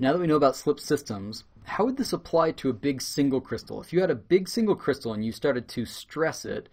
now that we know about slip systems, how would this apply to a big single crystal? If you had a big single crystal and you started to stress it,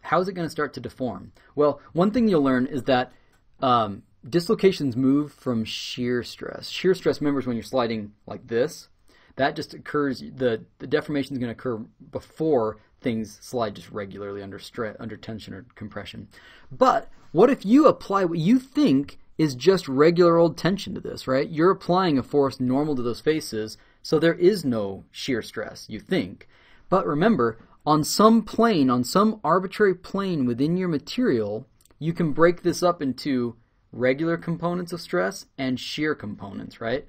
how is it going to start to deform? Well, one thing you'll learn is that um, dislocations move from shear stress. Shear stress, remember, when you're sliding like this. That just occurs, the, the deformation is going to occur before things slide just regularly under stress, under tension or compression. But what if you apply what you think is just regular old tension to this, right? You're applying a force normal to those faces, so there is no shear stress, you think. But remember, on some plane, on some arbitrary plane within your material, you can break this up into regular components of stress and shear components, right?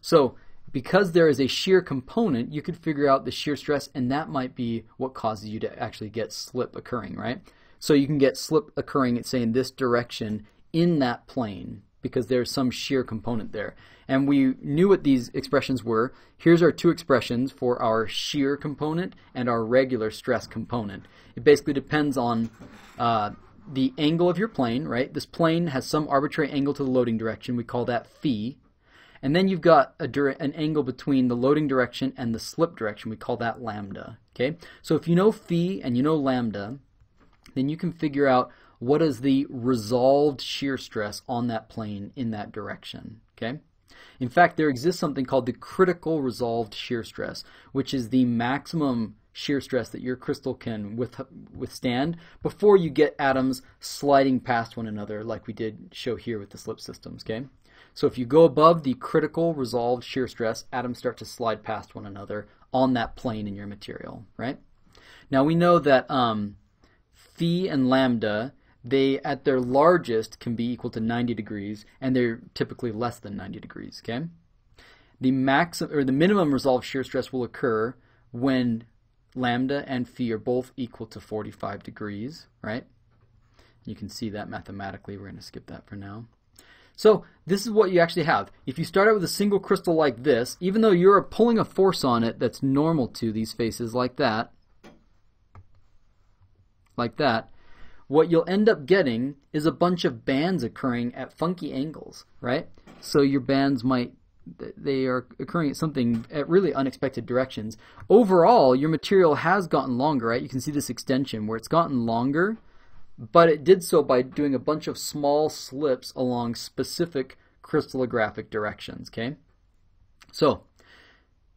So because there is a shear component, you could figure out the shear stress, and that might be what causes you to actually get slip occurring, right? So you can get slip occurring, say, in this direction in that plane because there's some shear component there. And we knew what these expressions were. Here's our two expressions for our shear component and our regular stress component. It basically depends on uh, the angle of your plane, right? This plane has some arbitrary angle to the loading direction. We call that phi. And then you've got a, an angle between the loading direction and the slip direction. We call that lambda. Okay? So if you know phi and you know lambda, then you can figure out what is the resolved shear stress on that plane in that direction. Okay? In fact, there exists something called the critical resolved shear stress, which is the maximum shear stress that your crystal can with, withstand before you get atoms sliding past one another like we did show here with the slip systems, okay? So if you go above the critical resolved shear stress, atoms start to slide past one another on that plane in your material, right? Now we know that um, phi and lambda, they at their largest can be equal to 90 degrees, and they're typically less than 90 degrees, okay? The maximum or the minimum resolved shear stress will occur when lambda and phi are both equal to 45 degrees, right? You can see that mathematically. We're going to skip that for now. So this is what you actually have. If you start out with a single crystal like this, even though you're pulling a force on it that's normal to these faces like that, like that, what you'll end up getting is a bunch of bands occurring at funky angles, right? So your bands might they are occurring at something at really unexpected directions. Overall, your material has gotten longer, right? You can see this extension where it's gotten longer, but it did so by doing a bunch of small slips along specific crystallographic directions, okay? So,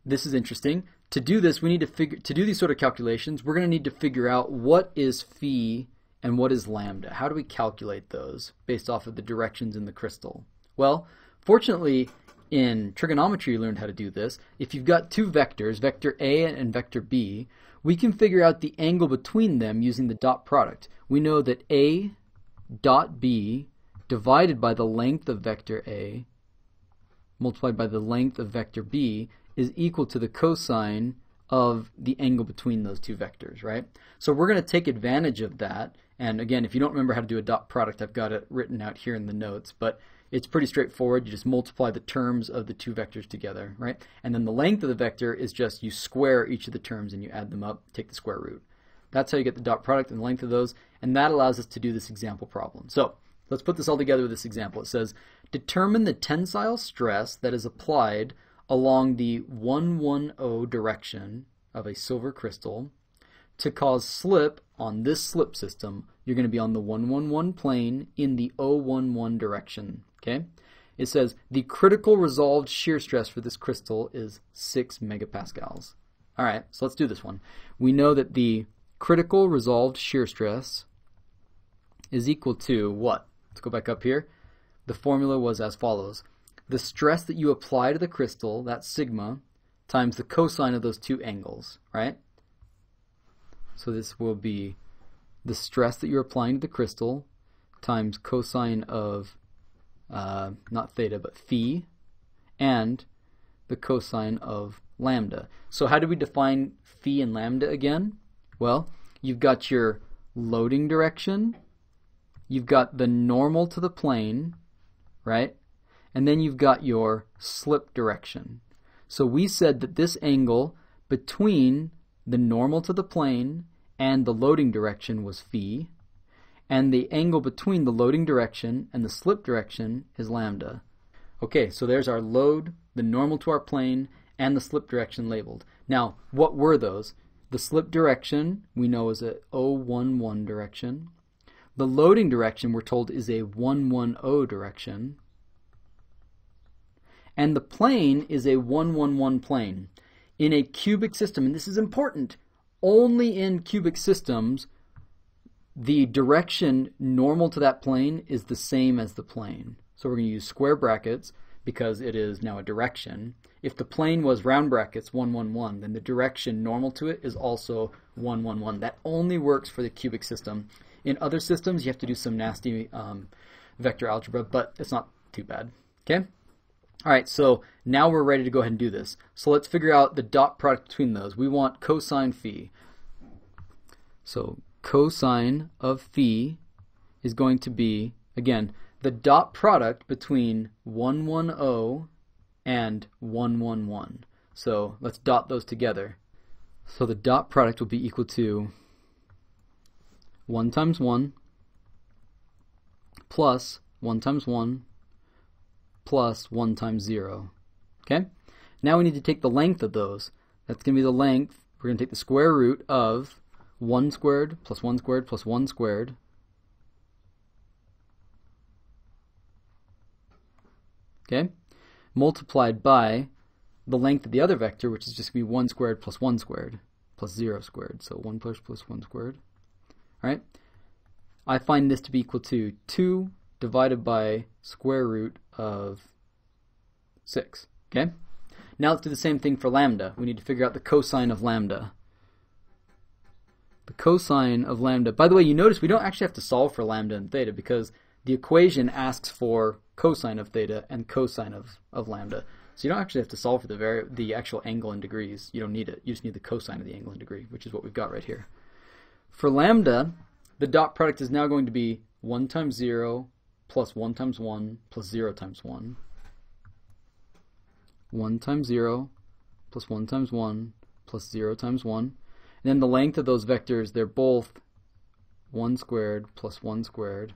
this is interesting. To do this, we need to figure to do these sort of calculations, we're going to need to figure out what is phi and what is lambda. How do we calculate those based off of the directions in the crystal? Well, fortunately, in trigonometry you learned how to do this. If you've got two vectors, vector A and vector B, we can figure out the angle between them using the dot product. We know that A dot B divided by the length of vector A multiplied by the length of vector B is equal to the cosine of the angle between those two vectors, right? So we're going to take advantage of that. And again, if you don't remember how to do a dot product, I've got it written out here in the notes. But it's pretty straightforward. You just multiply the terms of the two vectors together, right? And then the length of the vector is just you square each of the terms and you add them up, take the square root. That's how you get the dot product and the length of those, and that allows us to do this example problem. So let's put this all together with this example. It says, determine the tensile stress that is applied along the 110 direction of a silver crystal to cause slip on this slip system. You're going to be on the 111 plane in the 011 direction. Okay? It says the critical resolved shear stress for this crystal is 6 megapascals. All right, so let's do this one. We know that the critical resolved shear stress is equal to what? Let's go back up here. The formula was as follows. The stress that you apply to the crystal, that's sigma, times the cosine of those two angles, right? So this will be the stress that you're applying to the crystal times cosine of uh, not theta, but phi, and the cosine of lambda. So how do we define phi and lambda again? Well, you've got your loading direction, you've got the normal to the plane, right? And then you've got your slip direction. So we said that this angle between the normal to the plane and the loading direction was phi, and the angle between the loading direction and the slip direction is lambda. Okay, so there's our load, the normal to our plane, and the slip direction labeled. Now, what were those? The slip direction we know is a 011 direction. The loading direction we're told is a 110 direction. And the plane is a 111 plane. In a cubic system, and this is important, only in cubic systems the direction normal to that plane is the same as the plane. So we're going to use square brackets because it is now a direction. If the plane was round brackets 111, then the direction normal to it is also 111. That only works for the cubic system. In other systems, you have to do some nasty um, vector algebra, but it's not too bad. Okay? All right, so now we're ready to go ahead and do this. So let's figure out the dot product between those. We want cosine phi. So cosine of phi is going to be, again, the dot product between 110 and 111. So let's dot those together. So the dot product will be equal to 1 times 1 plus 1 times 1 plus 1 times 0. Okay? Now we need to take the length of those. That's going to be the length. We're going to take the square root of 1 squared plus 1 squared plus 1 squared. Okay? Multiplied by the length of the other vector, which is just going to be 1 squared plus 1 squared plus 0 squared. So 1 plus plus 1 squared. Alright? I find this to be equal to 2 divided by square root of 6. Okay? Now let's do the same thing for lambda. We need to figure out the cosine of lambda the cosine of lambda. By the way, you notice we don't actually have to solve for lambda and theta because the equation asks for cosine of theta and cosine of, of lambda. So you don't actually have to solve for the the actual angle in degrees. You don't need it. You just need the cosine of the angle in degree, which is what we've got right here. For lambda, the dot product is now going to be 1 times 0 plus 1 times 1 plus 0 times 1. 1 times 0 plus 1 times 1 plus 0 times 1. And then the length of those vectors, they're both 1 squared plus 1 squared.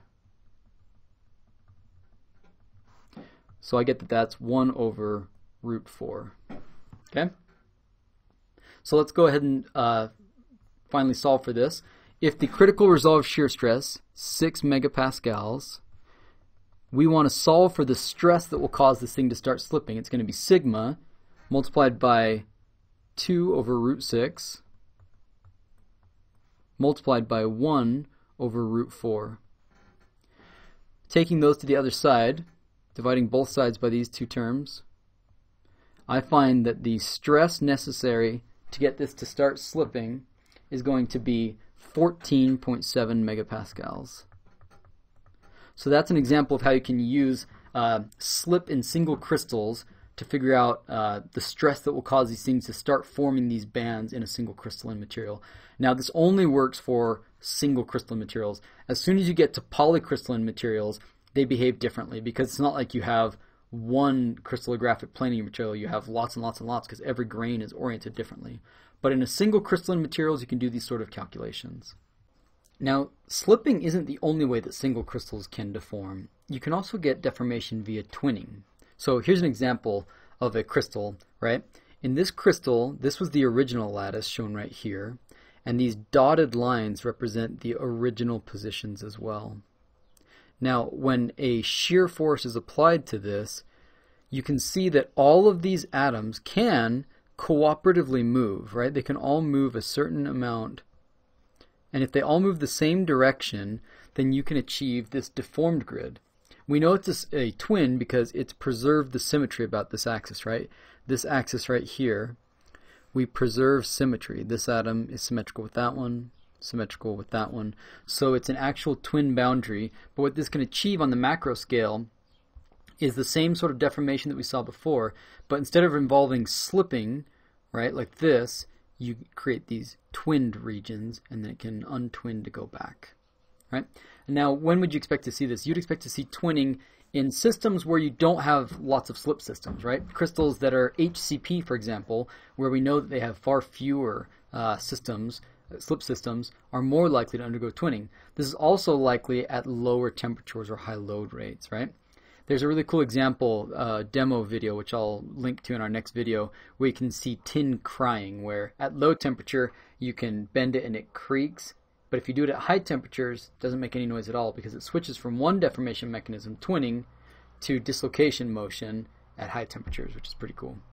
So I get that that's 1 over root 4. Okay? So let's go ahead and uh, finally solve for this. If the critical resolved shear stress, 6 megapascals, we want to solve for the stress that will cause this thing to start slipping. It's going to be sigma multiplied by 2 over root 6 multiplied by 1 over root 4. Taking those to the other side, dividing both sides by these two terms, I find that the stress necessary to get this to start slipping is going to be 14.7 megapascals. So that's an example of how you can use uh, slip in single crystals to figure out uh, the stress that will cause these things to start forming these bands in a single crystalline material. Now, this only works for single crystalline materials. As soon as you get to polycrystalline materials, they behave differently because it's not like you have one crystallographic planing material, you have lots and lots and lots because every grain is oriented differently. But in a single crystalline materials, you can do these sort of calculations. Now, slipping isn't the only way that single crystals can deform. You can also get deformation via twinning. So here's an example of a crystal, right? In this crystal, this was the original lattice shown right here, and these dotted lines represent the original positions as well. Now, when a shear force is applied to this, you can see that all of these atoms can cooperatively move, right? They can all move a certain amount. And if they all move the same direction, then you can achieve this deformed grid. We know it's a, a twin because it's preserved the symmetry about this axis, right? This axis right here, we preserve symmetry. This atom is symmetrical with that one, symmetrical with that one. So it's an actual twin boundary. But what this can achieve on the macro scale is the same sort of deformation that we saw before, but instead of involving slipping, right, like this, you create these twinned regions and then it can untwin to go back right? Now, when would you expect to see this? You'd expect to see twinning in systems where you don't have lots of slip systems, right? Crystals that are HCP, for example, where we know that they have far fewer uh, systems, slip systems, are more likely to undergo twinning. This is also likely at lower temperatures or high load rates, right? There's a really cool example uh, demo video, which I'll link to in our next video, where you can see tin crying, where at low temperature you can bend it and it creaks, but if you do it at high temperatures, it doesn't make any noise at all because it switches from one deformation mechanism, twinning, to dislocation motion at high temperatures, which is pretty cool.